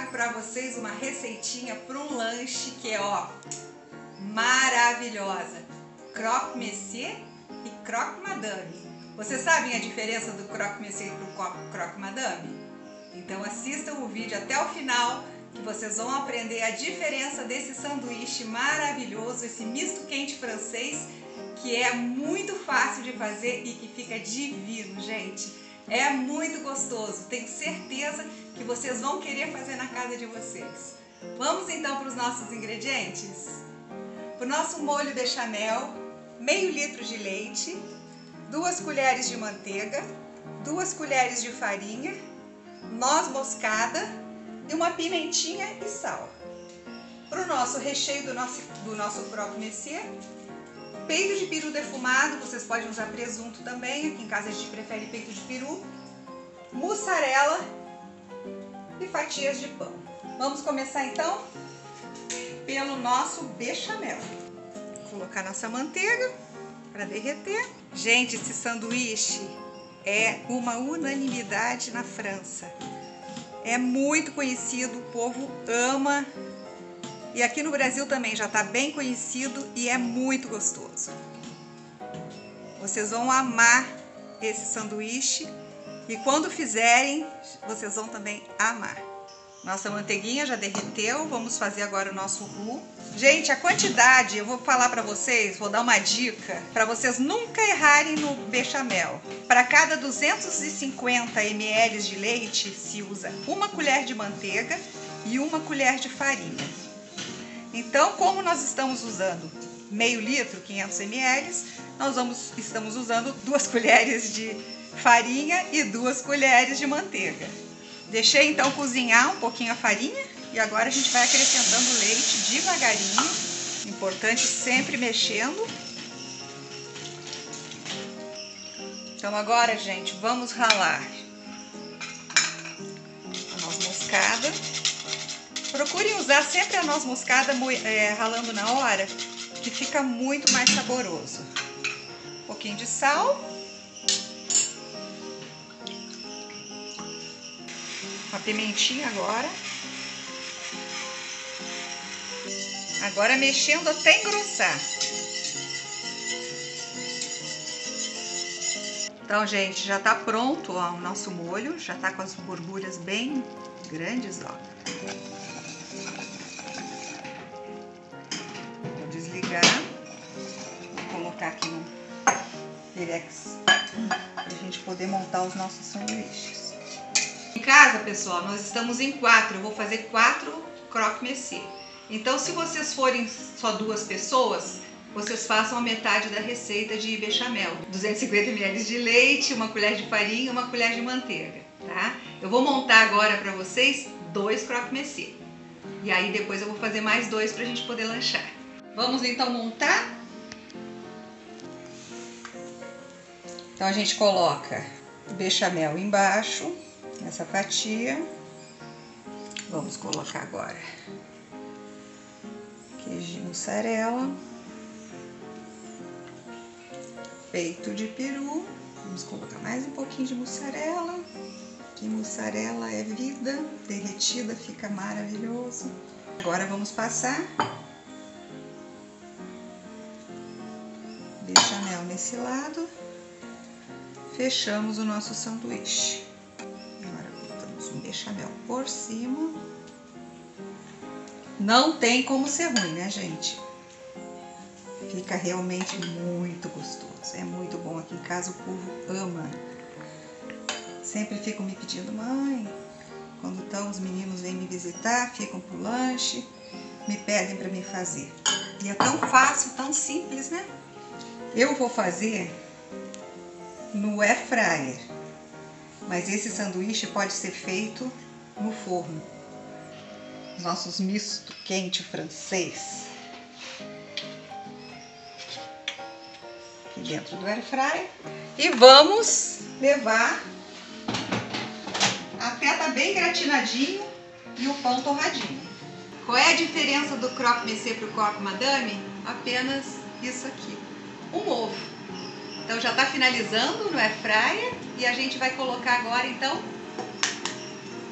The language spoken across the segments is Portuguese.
trago para vocês uma receitinha para um lanche que é, ó, maravilhosa. Croque Monsieur e Croque Madame. Vocês sabem a diferença do Croque Monsieur para o Croque Madame? Então assistam o vídeo até o final que vocês vão aprender a diferença desse sanduíche maravilhoso, esse misto quente francês, que é muito fácil de fazer e que fica divino, gente. É muito gostoso, tenho certeza que vocês vão querer fazer na casa de vocês. Vamos então para os nossos ingredientes? Para o nosso molho bechamel, meio litro de leite, duas colheres de manteiga, duas colheres de farinha, noz moscada e uma pimentinha e sal. Para o nosso recheio do nosso, do nosso croque monsieur, peito de peru defumado, vocês podem usar presunto também, aqui em casa a gente prefere peito de peru, mussarela e fatias de pão. Vamos começar então pelo nosso bechamel. Colocar nossa manteiga para derreter. Gente, esse sanduíche é uma unanimidade na França. É muito conhecido, o povo ama. E aqui no Brasil também já está bem conhecido e é muito gostoso. Vocês vão amar esse sanduíche e quando fizerem, vocês vão também amar. Nossa manteiguinha já derreteu, vamos fazer agora o nosso roux. Gente, a quantidade, eu vou falar para vocês, vou dar uma dica para vocês nunca errarem no bechamel. Para cada 250 ml de leite se usa uma colher de manteiga e uma colher de farinha. Então, como nós estamos usando meio litro, 500 ml, nós vamos, estamos usando duas colheres de farinha e duas colheres de manteiga. Deixei então cozinhar um pouquinho a farinha e agora a gente vai acrescentando leite devagarinho. Importante sempre mexendo. Então agora, gente, vamos ralar a noz moscada. Procurem usar sempre a noz moscada é, ralando na hora, que fica muito mais saboroso. Um pouquinho de sal. Uma pimentinha agora. Agora mexendo até engrossar. Então, gente, já tá pronto ó, o nosso molho. Já tá com as borbulhas bem grandes, ó. Vou colocar aqui no Pirex pra gente poder montar os nossos sanduíches. Em casa, pessoal, nós estamos em quatro. Eu vou fazer quatro croque monsieur. Então, se vocês forem só duas pessoas, vocês façam a metade da receita de bechamel. 250 ml de leite, uma colher de farinha e uma colher de manteiga, tá? Eu vou montar agora para vocês dois croque monsieur. E aí depois eu vou fazer mais dois para a gente poder lanchar. Vamos então montar? Então a gente coloca o bechamel embaixo essa fatia. Vamos colocar agora queijo de mussarela, peito de peru. Vamos colocar mais um pouquinho de mussarela, que mussarela é vida, derretida fica maravilhoso. Agora vamos passar nesse lado, fechamos o nosso sanduíche um bechamel por cima. Não tem como ser ruim, né, gente? Fica realmente muito gostoso. É muito bom. Aqui em casa o povo ama. Sempre ficam me pedindo, mãe, quando estão os meninos vêm me visitar, ficam pro lanche, me pedem para me fazer. E é tão fácil, tão simples, né? Eu vou fazer no air fryer mas esse sanduíche pode ser feito no forno. Os nossos misto quente francês. Aqui dentro do air fryer. E vamos levar até tá bem gratinadinho e o pão torradinho. Qual é a diferença do croque monsieur para o croque madame? Apenas isso aqui, um ovo. Então já está finalizando no fryer e a gente vai colocar agora então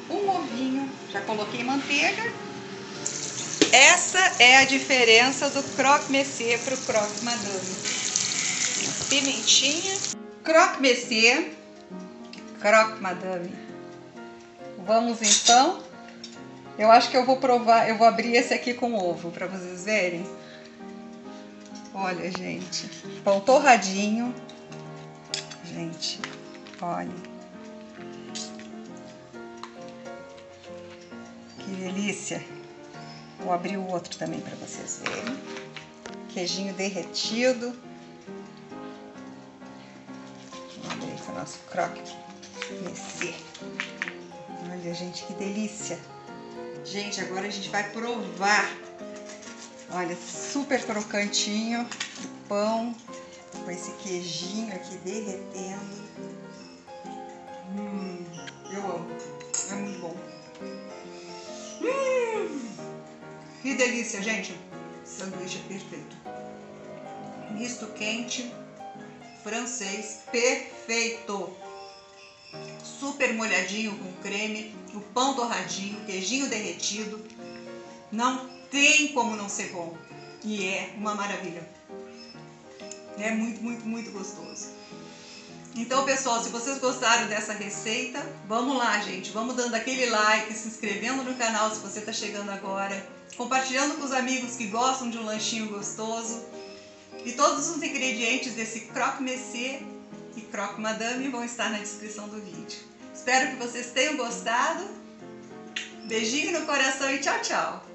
um ovinho Já coloquei manteiga. Essa é a diferença do croque monsieur para o croque madame. Pimentinha. Croque monsieur, croque madame. Vamos então. Eu acho que eu vou provar, eu vou abrir esse aqui com ovo para vocês verem. Olha, gente, pão torradinho. Gente, olha. Que delícia. Vou abrir o outro também para vocês verem. Queijinho derretido. Vamos abrir o nosso croque monsieur. Olha, gente, que delícia. Gente, agora a gente vai provar. Olha, super crocantinho o pão com esse queijinho aqui derretendo. Hum, eu amo. É muito bom. Hum, que delícia, gente. Sanduíche é perfeito. Misto quente, francês, perfeito. Super molhadinho com creme, o pão torradinho, queijinho derretido. Não tem como não ser bom. E é uma maravilha. É muito, muito, muito gostoso. Então, pessoal, se vocês gostaram dessa receita, vamos lá, gente. Vamos dando aquele like, se inscrevendo no canal se você está chegando agora, compartilhando com os amigos que gostam de um lanchinho gostoso. E todos os ingredientes desse croque monsieur e croque madame vão estar na descrição do vídeo. Espero que vocês tenham gostado. Beijinho no coração e tchau, tchau!